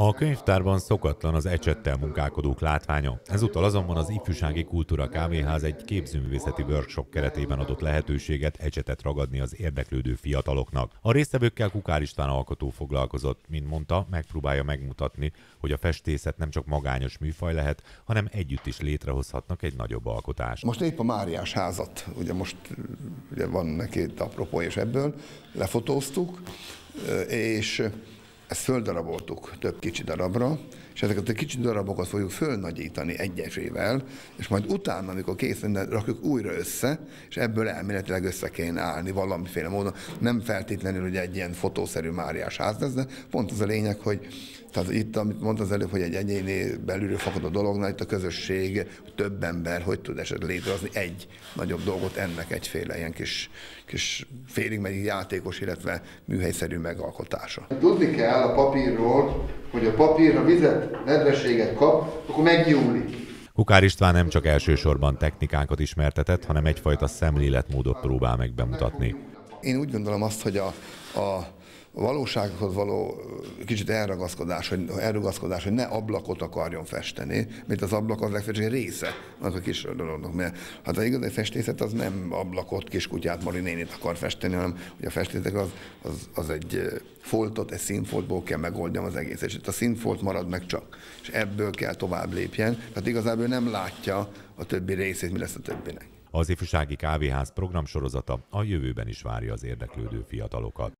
A könyvtárban szokatlan az ecsettel munkálkodók látványa. Ezúttal azonban az Ifjúsági Kultúra Kávéház egy képzőművészeti workshop keretében adott lehetőséget ecsetet ragadni az érdeklődő fiataloknak. A résztvevőkkel Kukár István alkotó foglalkozott, mint mondta, megpróbálja megmutatni, hogy a festészet nem csak magányos műfaj lehet, hanem együtt is létrehozhatnak egy nagyobb alkotást. Most épp a Máriás házat, ugye most ugye van neki apropó, és ebből lefotóztuk, és ezt földaraboltuk több kicsi darabra, és ezeket a kicsi darabokat fogjuk fölnagyítani egyesével, és majd utána, amikor kész minden, rakjuk újra össze, és ebből elméletileg össze kéne állni valamiféle módon. Nem feltétlenül hogy egy ilyen fotószerű Máriás ház lesz, de pont az a lényeg, hogy tehát itt, amit mondta az előbb, hogy egy egyéni belülről fakadó dolognál, itt a közösség, több ember, hogy tud esetleg létrehozni egy nagyobb dolgot, ennek egyféle ilyen kis, kis félig meddig játékos, illetve műhelyszerű megalkotása. Tudni kell a papírról, hogy a papír, ha vizet, nedvességet kap, akkor meggyúlik. Kukár István nem csak elsősorban technikákat ismertetett, hanem egyfajta szemléletmódot próbál meg bemutatni. Én úgy gondolom azt, hogy a, a valósághoz való kicsit elragaszkodás, hogy, elragaszkodás, hogy ne ablakot akarjon festeni, mert az ablak az legfeljebb része az a kis dolognak. Mert hát az igazi festészet az nem ablakot, kiskutyát, marinénit akar festeni, hanem hogy a festészet az, az, az egy foltot, egy színfoltból kell megoldjam az egész. És itt a színfolt marad meg csak, és ebből kell tovább lépjen. Tehát igazából nem látja a többi részét, mi lesz a többinek. Az ifjúsági kávéház programsorozata a jövőben is várja az érdeklődő fiatalokat.